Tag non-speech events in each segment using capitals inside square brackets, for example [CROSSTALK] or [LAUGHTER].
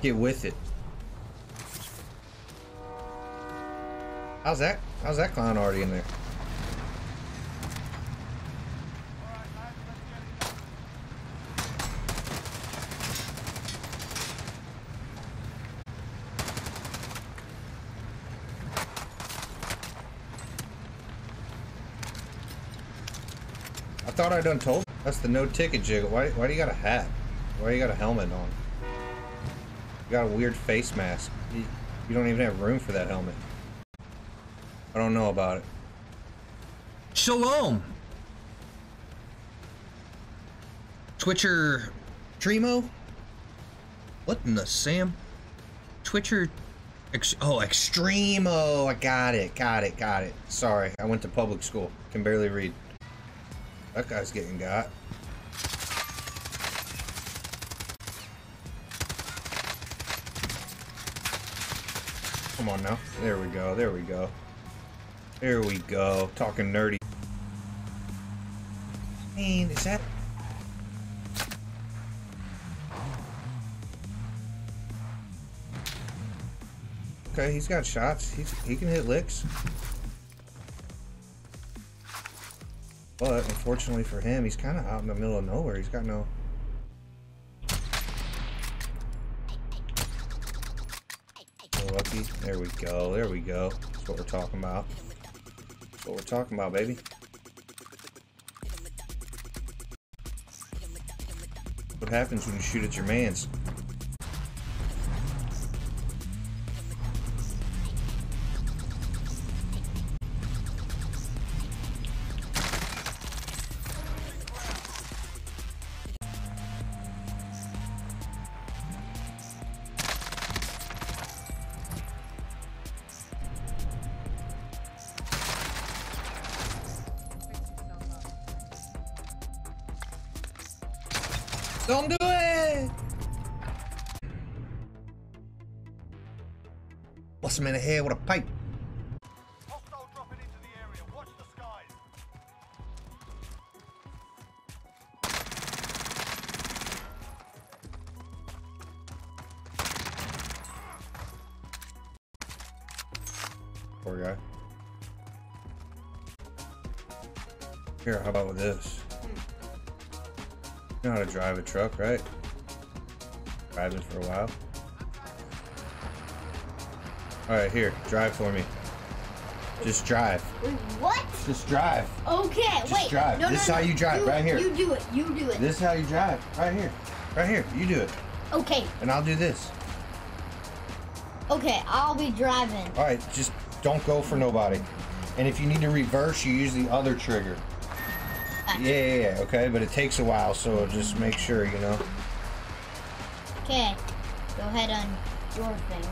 Get with it. How's that? How's that clown already in there? I thought I done told. That's the no ticket jiggle. Why, why do you got a hat? Why you got a helmet on? Got a weird face mask. You, you don't even have room for that helmet. I don't know about it. Shalom. Twitcher Tremo? What in the Sam? Twitcher ex oh Extremo. I got it. Got it. Got it. Sorry. I went to public school. Can barely read. That guy's getting got. Come on now. There we go. There we go. There we go. Talking nerdy. Man, is that... Okay, he's got shots. He's, he can hit licks. But, unfortunately for him, he's kind of out in the middle of nowhere. He's got no... There we go. There we go. That's what we're talking about. That's what we're talking about, baby. What happens when you shoot at your mans? The area. Watch the skies. Poor guy. Here, how about with this? You know how to drive a truck, right? Driving for a while. Alright, here, drive for me. Just drive. Wait, what? Just drive. Okay, Just wait. drive. No, This no, is how you drive, right here. You do it. You do it. This is how you drive. Right here. Right here. You do it. Okay. And I'll do this. Okay, I'll be driving. Alright, just don't go for nobody. And if you need to reverse, you use the other trigger. Gotcha. Yeah, yeah, yeah, okay, but it takes a while, so just make sure, you know. Okay. Go ahead on your thing.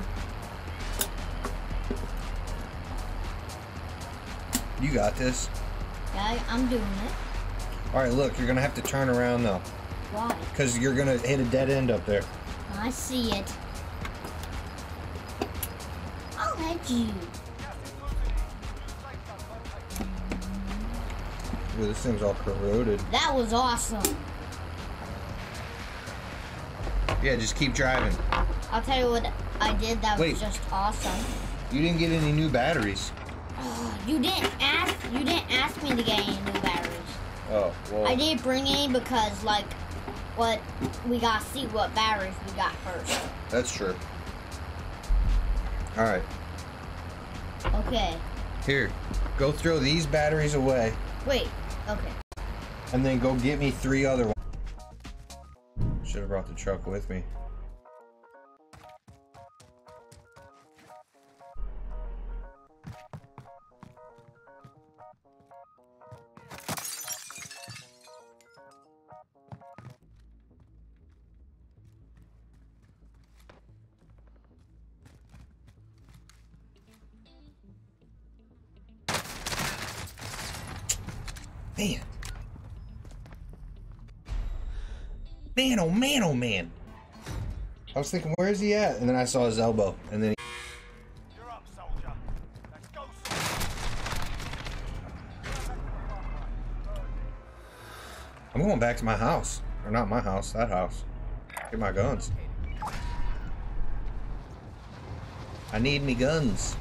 You got this. Yeah, I'm doing it. Alright, look, you're gonna have to turn around though. Why? Because you're gonna hit a dead end up there. Oh, I see it. I'll let you. Ooh, this thing's all corroded. That was awesome. Yeah, just keep driving. I'll tell you what I did that Wait. was just awesome. You didn't get any new batteries. You didn't ask you didn't ask me to get any new batteries. Oh, well. I didn't bring any because like what we gotta see what batteries we got first. That's true. Alright, Okay. here. Go throw these batteries away, Wait. Okay. and then go get me three other ones. Should have brought the truck with me. Man. Man, oh man, oh man. I was thinking, where is he at? And then I saw his elbow. And then You're up, soldier. Let's go. son. I'm going back to my house. Or not my house, that house. Get my guns. I need me guns.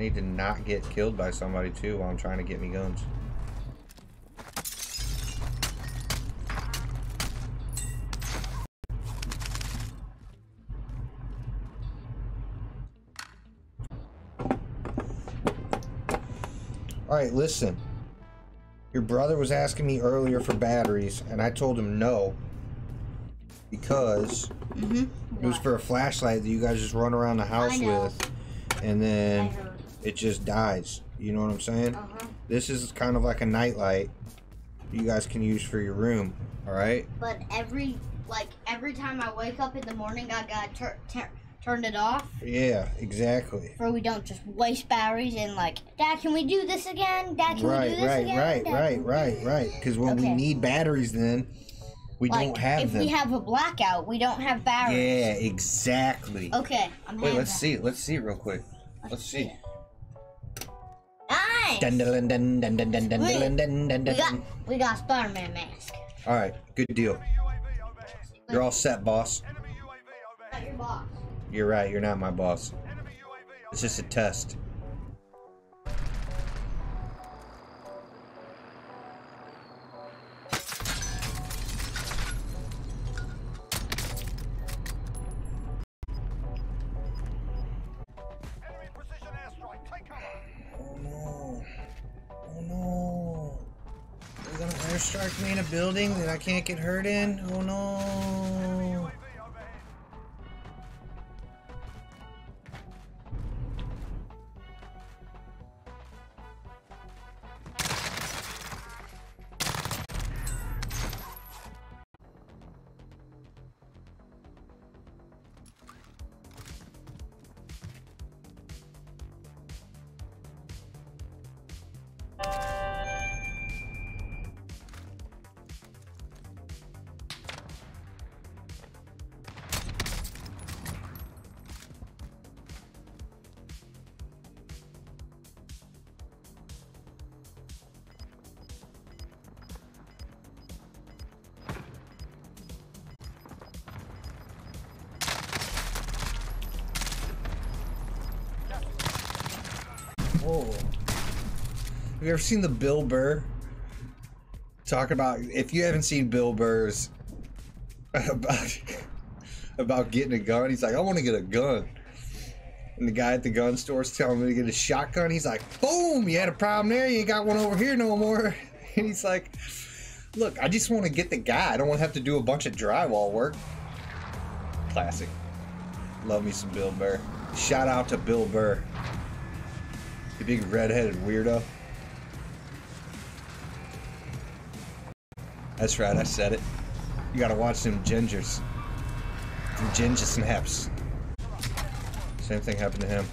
I need to not get killed by somebody too while I'm trying to get me guns. Alright, listen. Your brother was asking me earlier for batteries, and I told him no. Because Mm-hmm. it was for a flashlight that you guys just run around the house with, and then. It just dies. You know what I'm saying? Uh-huh. This is kind of like a nightlight you guys can use for your room. Alright? But every like every time I wake up in the morning, I gotta tur- tur- turn it off, Yeah, exactly. for we don't just waste batteries and like, Dad, can we do this again? Dad, can we Right, do this right, again? right, Dad, right, we right, right. Because when we need batteries, then we Like, don't have if them. we have a blackout, we don't have batteries. yeah, exactly. Okay, I'm Wait, let's that. see. Let's see real quick. Let's see. Nice. Dun dun dun dun dun dun dun Wait, dun dun dun We got dun. we got Spider-Man mask. All right, good deal. Enemy UAV overhead. You're all set, boss. Enemy UAV Not your boss. You're right. You're not my boss. It's just a test. Me in a building that I can't get hurt in. Oh no! Have you ever seen the Bill Burr? Talk about if you haven't seen Bill Burr's [LAUGHS] about about getting a gun, he's like, I want to get a gun. And the guy at the gun store is telling me to get a shotgun. He's like, boom, you had a problem there, you ain't got one over here no more. [LAUGHS] And he's like, Look, I just want to get the guy. I don't want to have to do a bunch of drywall work. Classic. Love me some Bill Burr. Shout out to Bill Burr. You big redheaded weirdo. That's right, I said it. You gotta watch them gingers. Them ginger snaps. Same thing happened to him.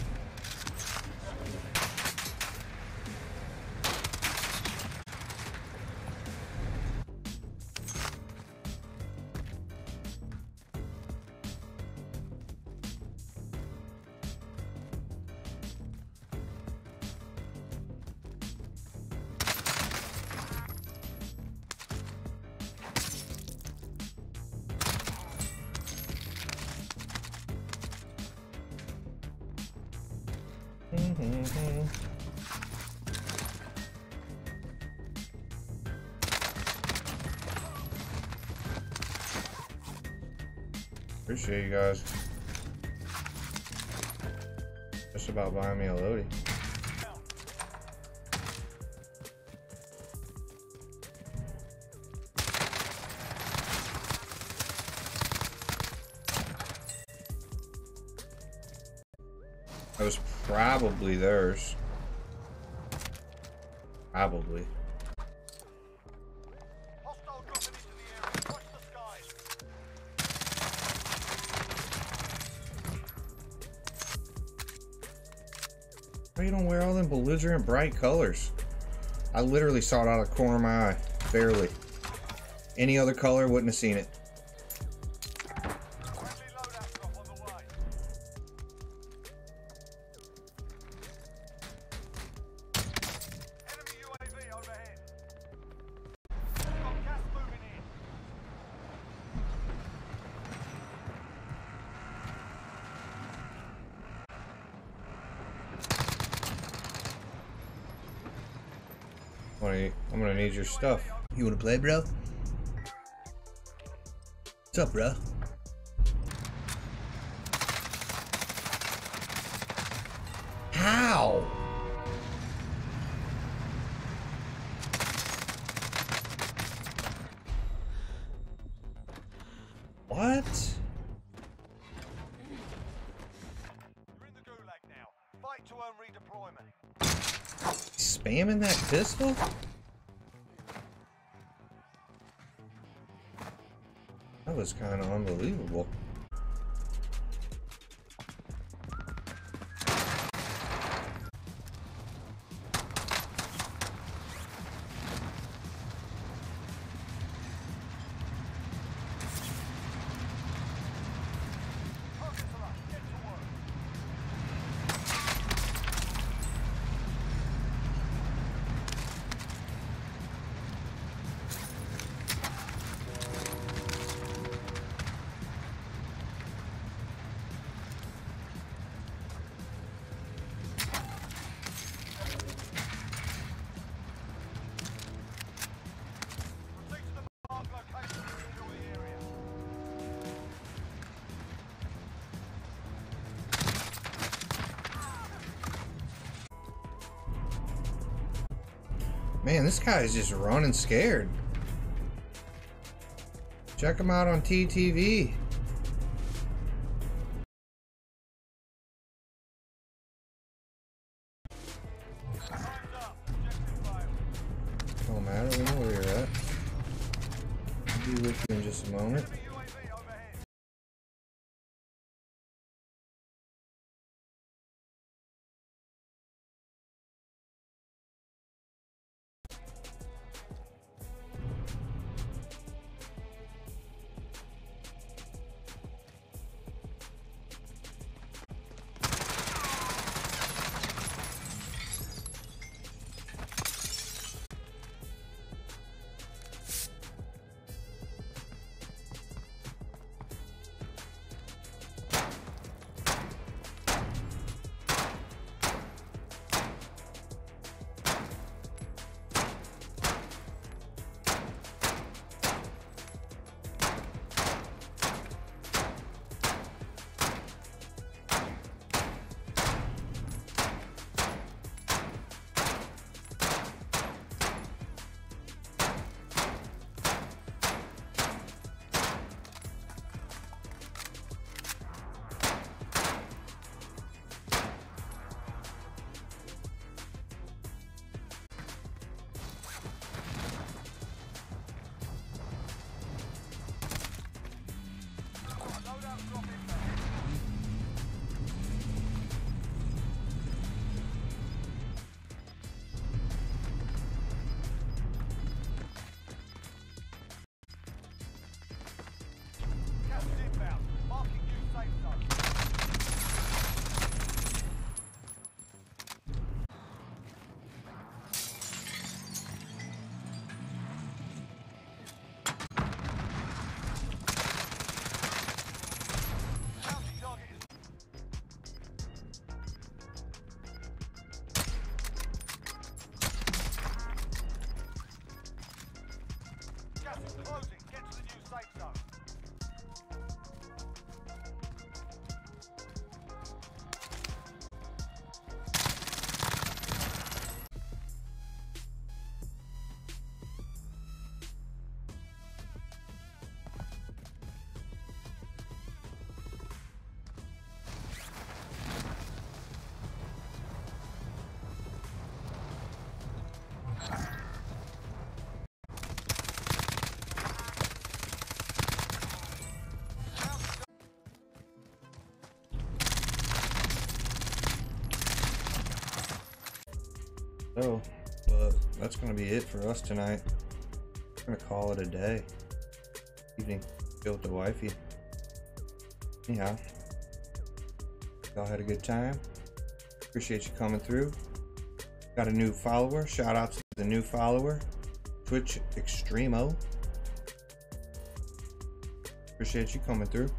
Mm-hmm. Appreciate you guys. Just about buying me a loadie. That was probably theirs. Probably. Why you don't wear all them belligerent bright colors? I literally saw it out of the corner of my eye. Barely. Any other color wouldn't have seen it. I'm gonna need your stuff. You wanna play, bro? What's up, bro? How? What? You're in the gulag now. Fight to earn redeployment. Spamming that pistol? Was kind of unbelievable. Man, this guy is just running scared. Check him out on TTV. Don't matter, we know where you're at. I'll be with you in just a moment. Oh, so, but that's gonna be it for us tonight. We're gonna call it a day. Evening. Go with the wifey. Anyhow. Y'all had a good time. Appreciate you coming through. Got a new follower. Shout out to the new follower. Twitch Extremo. Appreciate you coming through.